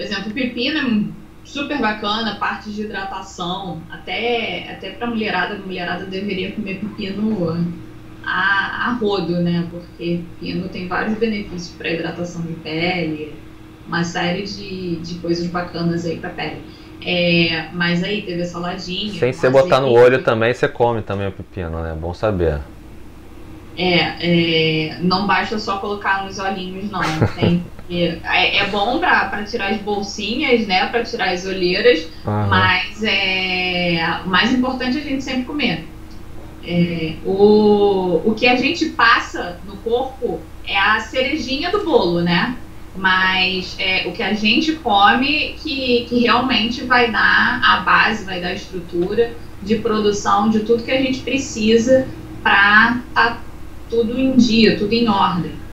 Por exemplo, o pepino é super bacana, parte de hidratação, até, até para mulherada, a mulherada deveria comer pepino a, a rodo, né? Porque pepino tem vários benefícios para hidratação de pele, uma série de, de coisas bacanas aí para pele. É, mas aí teve a saladinha. Sem você botar no olho também, você come também o pepino, né? Bom saber. É, é, não basta só colocar nos olhinhos, não. Tem, é, é bom para tirar as bolsinhas, né? Para tirar as olheiras, mas é, o mais importante é a gente sempre comer. É, o, o que a gente passa no corpo é a cerejinha do bolo, né? Mas é, o que a gente come que, que realmente vai dar a base, vai dar a estrutura de produção de tudo que a gente precisa para estar tá tudo em dia, tudo em ordem.